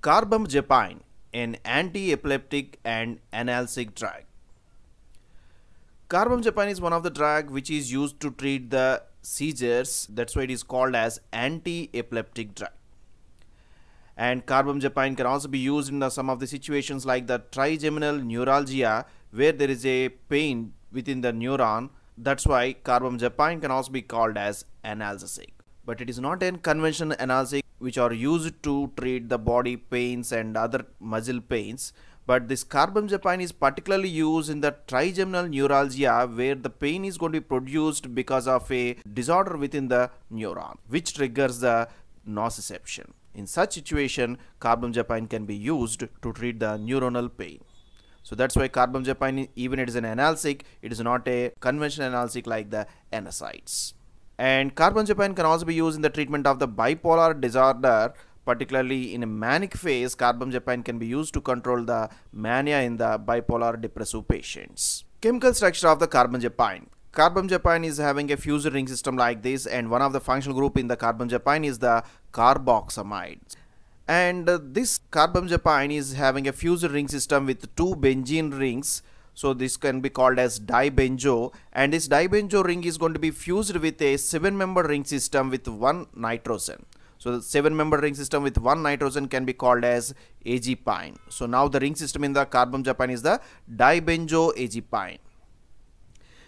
Carbamazepine, an anti-epileptic and analgesic drug. Carbamazepine is one of the drug which is used to treat the seizures. That's why it is called as anti-epileptic drug. And carbamazepine can also be used in the, some of the situations like the trigeminal neuralgia where there is a pain within the neuron. That's why carbamazepine can also be called as analgesic. But it is not a conventional analgesic which are used to treat the body pains and other muscle pains but this carbamazepine is particularly used in the trigeminal neuralgia where the pain is going to be produced because of a disorder within the neuron which triggers the nociception. In such situation carbamazepine can be used to treat the neuronal pain. So that's why carbamazepine even it is an analgesic it is not a conventional analgesic like the NSAIDs. And carbamazepine can also be used in the treatment of the bipolar disorder particularly in a manic phase carbamazepine can be used to control the mania in the bipolar depressive patients. Chemical structure of the carbamazepine. Carbamazepine is having a fused ring system like this and one of the functional group in the carbamazepine is the carboxamide. And uh, this carbamazepine is having a fused ring system with two benzene rings so this can be called as dibenzo and this dibenzo ring is going to be fused with a seven member ring system with one nitrogen. So the seven member ring system with one nitrogen can be called as azepine. So now the ring system in the carbamazepine is the dibenzoazepine.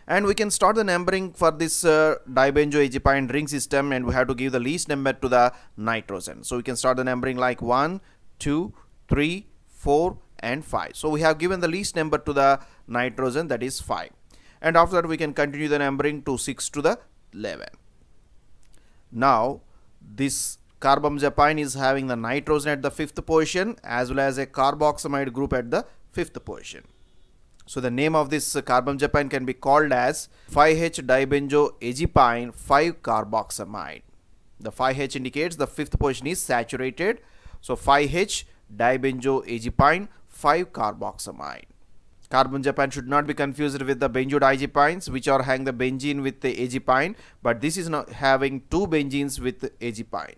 And we can start the numbering for this uh, dibenzoazepine ring system and we have to give the least number to the nitrogen. So we can start the numbering like 1, 2, 3, 4 and 5. So we have given the least number to the nitrogen that is 5. And after that we can continue the numbering to 6 to the 11. Now this carbamazepine is having the nitrogen at the fifth position as well as a carboxamide group at the fifth position. So the name of this carbamazepine can be called as 5H dibenzoazepine 5 carboxamide. The 5H indicates the fifth position is saturated. So 5H dibenzoazepine 5 carboxamide. Carbamazepine should not be confused with the benzodiazepines which are having the benzene with the azepine but this is not having two benzenes with azepine.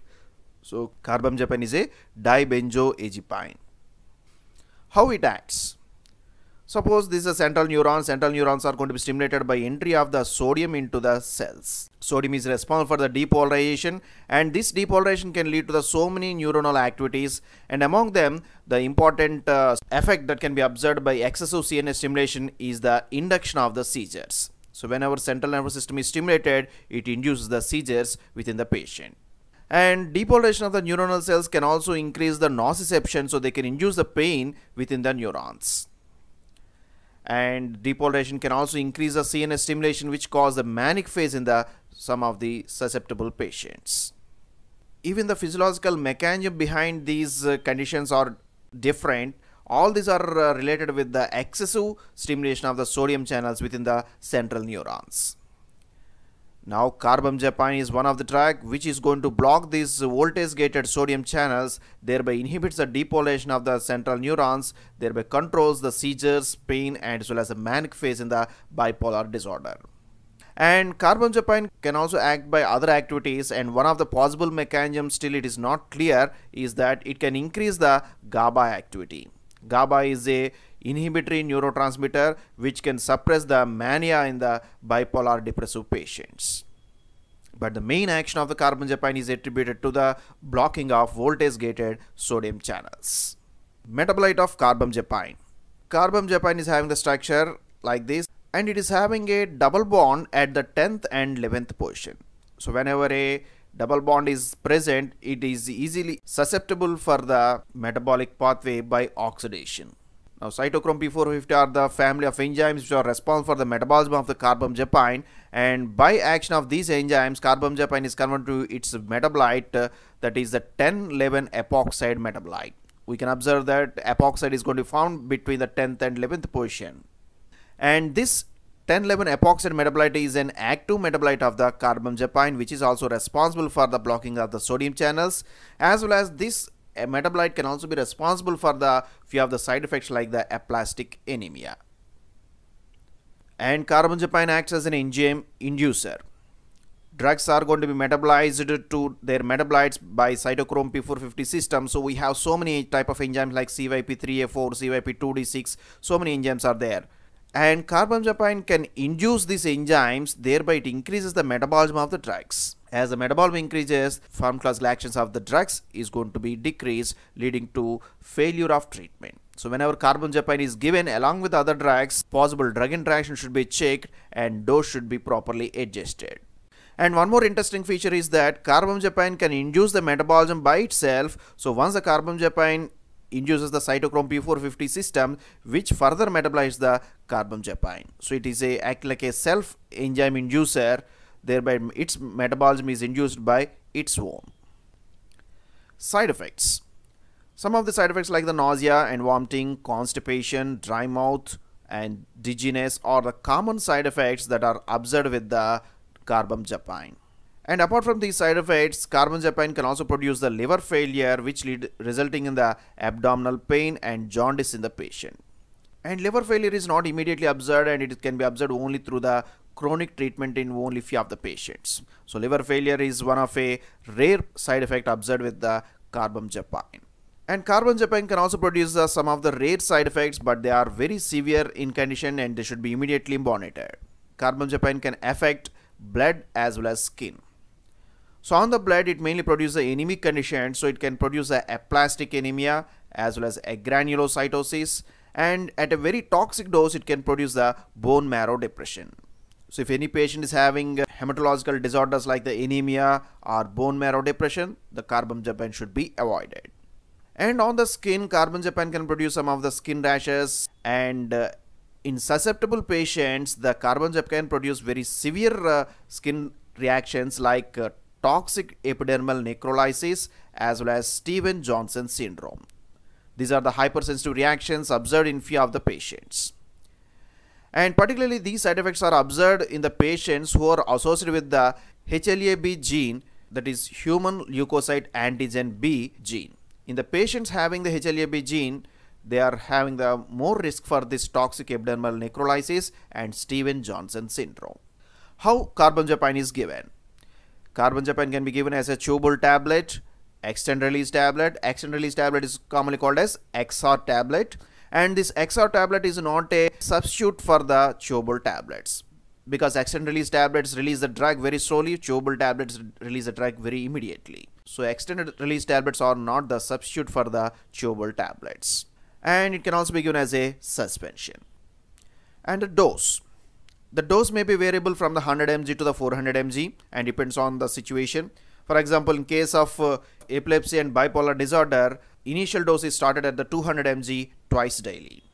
So carbamazepine is a dibenzoazepine. How it acts? Suppose this is a central neuron, central neurons are going to be stimulated by entry of the sodium into the cells. Sodium is responsible for the depolarization and this depolarization can lead to the so many neuronal activities and among them the important uh, effect that can be observed by excessive CNS stimulation is the induction of the seizures. So whenever central nervous system is stimulated, it induces the seizures within the patient. And depolarization of the neuronal cells can also increase the nociception so they can induce the pain within the neurons and depolarization can also increase the CNS stimulation which cause the manic phase in the some of the susceptible patients. Even the physiological mechanism behind these uh, conditions are different. All these are uh, related with the excessive stimulation of the sodium channels within the central neurons. Now carbamazepine is one of the drug which is going to block these voltage gated sodium channels thereby inhibits the depolarization of the central neurons thereby controls the seizures, pain and as well as the manic phase in the bipolar disorder. And carbamazepine can also act by other activities and one of the possible mechanisms still it is not clear is that it can increase the GABA activity. GABA is a inhibitory neurotransmitter which can suppress the mania in the bipolar depressive patients. But the main action of the carbamazepine is attributed to the blocking of voltage gated sodium channels. Metabolite of carbamazepine. Carbamazepine is having the structure like this and it is having a double bond at the 10th and 11th position. So whenever a double bond is present, it is easily susceptible for the metabolic pathway by oxidation. Now cytochrome P450 are the family of enzymes which are responsible for the metabolism of the carbamazepine and by action of these enzymes carbamazepine is converted to its metabolite uh, that is the 10-11 epoxide metabolite. We can observe that epoxide is going to be found between the 10th and 11th position. And this 1011 epoxide metabolite is an active metabolite of the carbamazepine which is also responsible for the blocking of the sodium channels as well as this a metabolite can also be responsible for the few of the side effects like the aplastic anemia. And carbamazepine acts as an enzyme inducer. drugs are going to be metabolized to their metabolites by cytochrome P450 system. So we have so many type of enzymes like CYP3A4, CYP2D6, so many enzymes are there. And carbamazepine can induce these enzymes, thereby it increases the metabolism of the drugs. As the metabolism increases, pharmacological actions of the drugs is going to be decreased, leading to failure of treatment. So whenever carbamazepine is given along with other drugs, possible drug interaction should be checked and dose should be properly adjusted. And one more interesting feature is that carbamazepine can induce the metabolism by itself. So once the carbamazepine induces the cytochrome P450 system which further metabolizes the carbamazepine. So it is a act like a self enzyme inducer thereby its metabolism is induced by its own. Side effects. Some of the side effects like the nausea and vomiting, constipation, dry mouth and dizziness are the common side effects that are observed with the carbamazepine. And apart from these side effects, carbamazepine can also produce the liver failure which lead resulting in the abdominal pain and jaundice in the patient. And liver failure is not immediately observed and it can be observed only through the chronic treatment in only few of the patients. So liver failure is one of a rare side effect observed with the carbamazepine. And carbamazepine can also produce uh, some of the rare side effects but they are very severe in condition and they should be immediately monitored. Carbamazepine can affect blood as well as skin. So on the blood, it mainly produces anemic condition. So it can produce a aplastic anemia as well as agranulocytosis. And at a very toxic dose, it can produce the bone marrow depression. So if any patient is having hematological disorders like the anemia or bone marrow depression, the carbamazepine should be avoided. And on the skin, carbamazepine can produce some of the skin rashes and uh, in susceptible patients, the carbamazepine can produce very severe uh, skin reactions like uh, toxic epidermal necrolysis as well as Stevens-Johnson syndrome. These are the hypersensitive reactions observed in few of the patients. And particularly these side effects are observed in the patients who are associated with the HLA-B gene that is human leukocyte antigen B gene. In the patients having the HLA-B gene, they are having the more risk for this toxic epidermal necrolysis and Stevens-Johnson syndrome. How carbamazepine is given? Carbamazepine can be given as a chewable tablet, extended release tablet. Extended release tablet is commonly called as XR tablet. And this XR tablet is not a substitute for the chewable tablets because extended release tablets release the drug very slowly, chewable tablets release the drug very immediately. So extended release tablets are not the substitute for the chewable tablets. And it can also be given as a suspension. And the dose. The dose may be variable from the 100 mg to the 400 mg and depends on the situation. For example, in case of uh, epilepsy and bipolar disorder, initial dose is started at the 200 mg twice daily.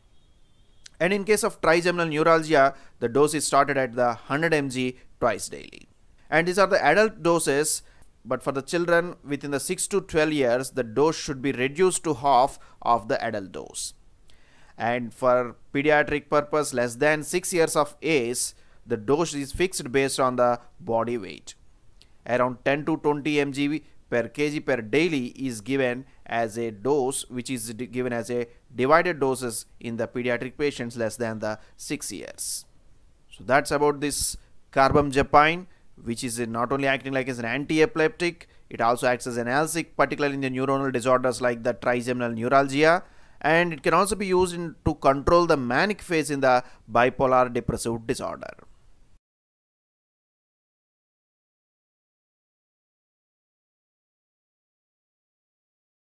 And in case of trigeminal neuralgia, the dose is started at the 100 mg twice daily. And these are the adult doses, but for the children within the 6 to 12 years, the dose should be reduced to half of the adult dose and for pediatric purpose less than 6 years of age the dose is fixed based on the body weight around 10 to 20 mg per kg per daily is given as a dose which is given as a divided doses in the pediatric patients less than the 6 years so that's about this carbamazepine which is not only acting like as an anti-epileptic it also acts as an analgesic particularly in the neuronal disorders like the trigeminal neuralgia and it can also be used in, to control the manic phase in the bipolar depressive disorder.